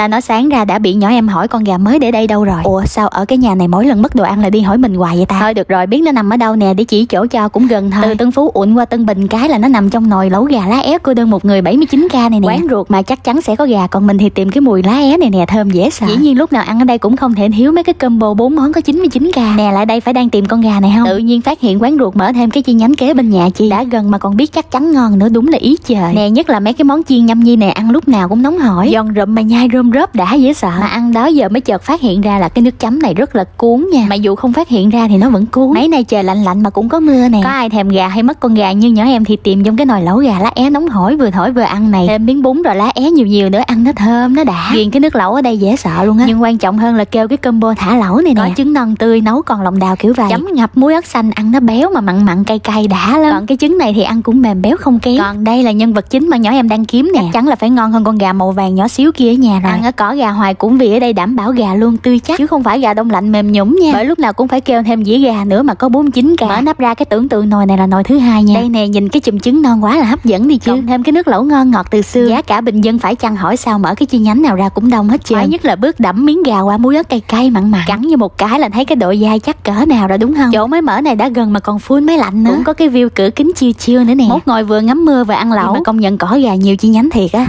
Ta nói sáng ra đã bị nhỏ em hỏi con gà mới để đây đâu rồi. Ủa sao ở cái nhà này mỗi lần mất đồ ăn là đi hỏi mình hoài vậy ta? Thôi được rồi biết nó nằm ở đâu nè để chỉ chỗ cho cũng gần thôi. Từ Tân Phú ụn qua Tân Bình cái là nó nằm trong nồi lẩu gà lá é cô đơn một người 79k này nè. Quán ruột mà chắc chắn sẽ có gà còn mình thì tìm cái mùi lá é này nè thơm dễ sợ. Dĩ nhiên lúc nào ăn ở đây cũng không thể thiếu mấy cái combo bốn món có 99k Nè lại đây phải đang tìm con gà này không? Tự nhiên phát hiện quán ruột mở thêm cái chi nhánh kế bên nhà chi Đã gần mà còn biết chắc chắn ngon nữa đúng là ý trời. Nè nhất là mấy cái món chiên nhâm nhi nè ăn lúc nào cũng nóng hổi. Giòn rụm mà nhai rơm rớp đã dễ sợ? Mà ăn đó giờ mới chợt phát hiện ra là cái nước chấm này rất là cuốn nha. Mà dù không phát hiện ra thì nó vẫn cuốn. Mấy nay trời lạnh lạnh mà cũng có mưa nè. Có ai thèm gà hay mất con gà như nhỏ em thì tìm trong cái nồi lẩu gà lá é nóng hổi vừa thổi vừa ăn này. Thêm miếng bún rồi lá é nhiều nhiều nữa ăn nó thơm nó đã. Ghiền cái nước lẩu ở đây dễ sợ luôn á. Nhưng quan trọng hơn là kêu cái combo thả lẩu này nè. Có trứng non tươi nấu còn lòng đào kiểu vậy. Chấm ngập muối ớt xanh ăn nó béo mà mặn mặn cay cay đã lắm. Còn cái trứng này thì ăn cũng mềm béo không kém. Còn đây là nhân vật chính mà nhỏ em đang kiếm nè. Chắc chắn là phải ngon hơn con gà màu vàng nhỏ xíu kia ở nhà rồi ăn ở cỏ gà hoài cũng vì ở đây đảm bảo gà luôn tươi chắc. Chứ không phải gà đông lạnh mềm nhũng nha. Bởi lúc nào cũng phải kêu thêm dĩa gà nữa mà có 49 cả mở nắp ra cái tưởng tượng nồi này là nồi thứ hai nha. Đây nè nhìn cái chùm trứng non quá là hấp dẫn đi chứ. Cộng thêm cái nước lẩu ngon ngọt từ xưa. Giá cả bình dân phải chăng hỏi sao mở cái chi nhánh nào ra cũng đông hết trơn. Nhất là bước đẫm miếng gà qua muối ớt cay cay mặn mặn. Cắn như một cái là thấy cái độ dai chắc cỡ nào rồi đúng không? Chỗ mới mở này đã gần mà còn full máy lạnh nữa. Cũng có cái view cửa kính chiêu chiêu nữa nè. Mốt ngồi vừa ngắm mưa và ăn lẩu. Mà công nhận cỏ gà nhiều chi nhánh thiệt á